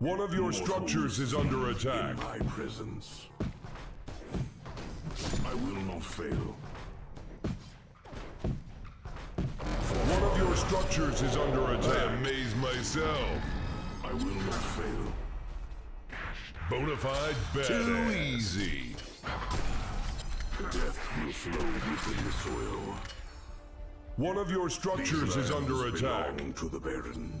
One of your structures is under attack. In my presence. I will not fail. One of your structures is under attack. I amaze myself. I will not fail. Bonafide badass. Too easy. Death will flow within the soil. One of your structures is under attack. to the Baron.